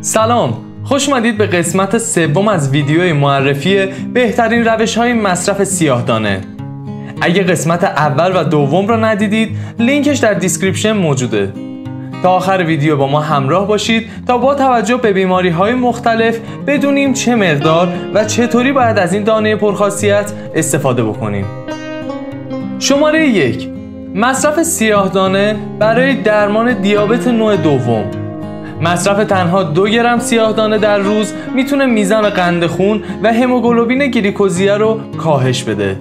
سلام. خوش اومدید به قسمت سوم از ویدیوی معرفی بهترین روش های مصرف سیاهدانه. اگه قسمت اول و دوم رو ندیدید لینکش در description موجوده. تا آخر ویدیو با ما همراه باشید تا با توجه به بیماری های مختلف بدونیم چه مقدار و چطوری باید از این دانه پرخاصیت استفاده بکنیم. شماره یک. مصرف سیاهدانه برای درمان دیابت نوع دوم. مصرف تنها دو گرم سیاهدانه در روز می‌تونه میزان قند خون و هموگلوبین گلیکوزیه رو کاهش بده.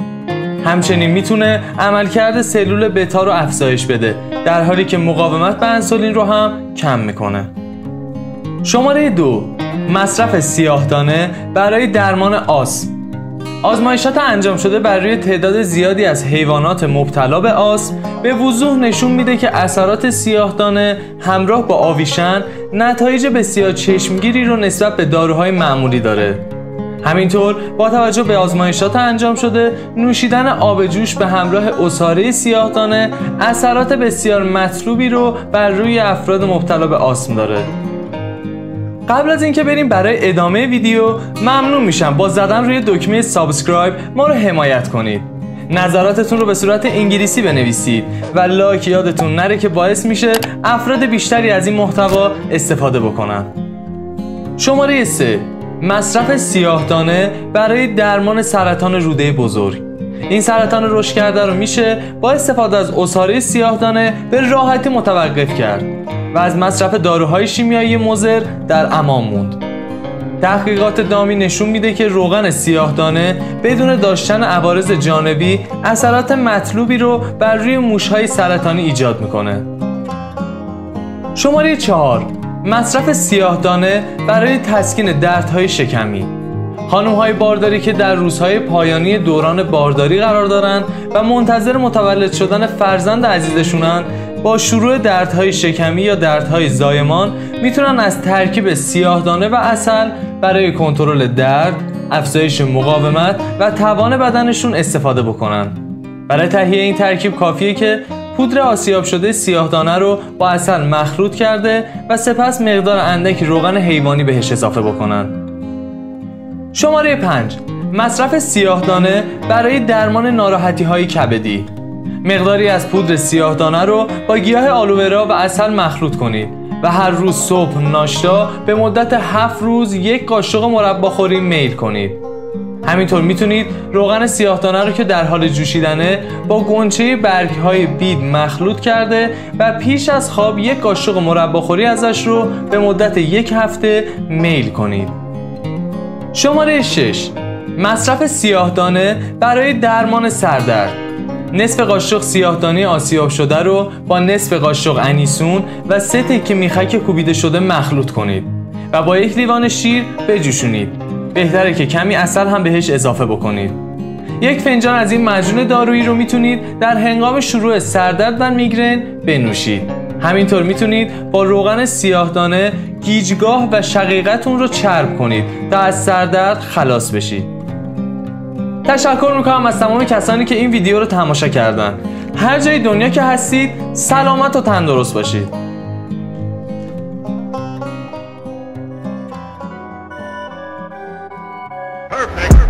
همچنین می‌تونه عملکرد سلول بتا رو افزایش بده در حالی که مقاومت به انسولین رو هم کم می‌کنه. شماره دو مصرف سیاهدانه برای درمان آسم. آزمایشات انجام شده بر روی تعداد زیادی از حیوانات مبتلا به آسم به وضوح نشون میده که اثرات سیاهدانه همراه با آویشن نتایج بسیار چشمگیری رو نسبت به داروهای معمولی داره. همینطور با توجه به آزمایشات انجام شده نوشیدن آب جوش به همراه عصاره سیاهدانه اثرات بسیار مطلوبی رو بر روی افراد مبتلا به آسم داره. قبل از اینکه بریم برای ادامه ویدیو ممنون میشم با زدن روی دکمه subscribe ما رو حمایت کنید. نظراتتون رو به صورت انگلیسی بنویسید و لایک یادتون نره که باعث میشه افراد بیشتری از این محتوا استفاده بکنن. شماره 3 مصرف سیاهدانه برای درمان سرطان روده بزرگ. این سرطان رشد کرده رو میشه با استفاده از اصاره سیاهدانه به راحتی متوقف کرد. و از مصرف داروهای شیمیایی مضر در امان موند. تحقیقات دامی نشون میده که روغن سیاهدانه بدون داشتن عوارض جانبی اثرات مطلوبی رو بر روی موشهای سرطانی ایجاد می‌کنه. شماره چهار مصرف سیاهدانه برای تسکین دردهای شکمی. خانم های بارداری که در روزهای پایانی دوران بارداری قرار دارند و منتظر متولد شدن فرزند عزیزشونن با شروع دردهای شکمی یا دردهای زایمان می‌تونن از ترکیب سیاهدانه و اصل برای کنترل درد، افزایش مقاومت و توان بدنشون استفاده بکنن. برای تهیه این ترکیب کافیه که پودر آسیاب شده سیاهدانه رو با اصل مخلوط کرده و سپس مقدار اندک روغن حیوانی بهش اضافه بکنن. شماره 5 مصرف سیاهدانه برای درمان ناراحتی های کبدی مقداری از پودر سیاهدانه رو با گیاه آلوورا و اصل مخلوط کنید و هر روز صبح ناشتا به مدت 7 روز یک قاشق مرباخوری میل کنید همینطور می‌تونید روغن سیاهدانه رو که در حال جوشیدنه با گنچه برگ های بید مخلوط کرده و پیش از خواب یک قاشق مرباخوری ازش رو به مدت یک هفته میل کنید. شماره 6 مصرف سیاهدانه برای درمان سردرد. نصف قاشق سیاهدانی آسیاب شده رو با نصف قاشق انیسون و سه تکه میخک کوبیده شده مخلوط کنید و با یک لیوان شیر بجوشونید. بهتره که کمی اصل هم بهش اضافه بکنید. یک فنجان از این مجون دارویی رو می‌تونید در هنگام شروع سردرد و میگرن بنوشید. همینطور می‌تونید با روغن سیاهدانه گیجگاه و شقیقتون رو چرب کنید تا از سردرد خلاص بشید. تشکر می‌کنم از تمام کسانی که این ویدیو رو تماشا کردن هر جای دنیا که هستید سلامت و تندرست باشید Perfect.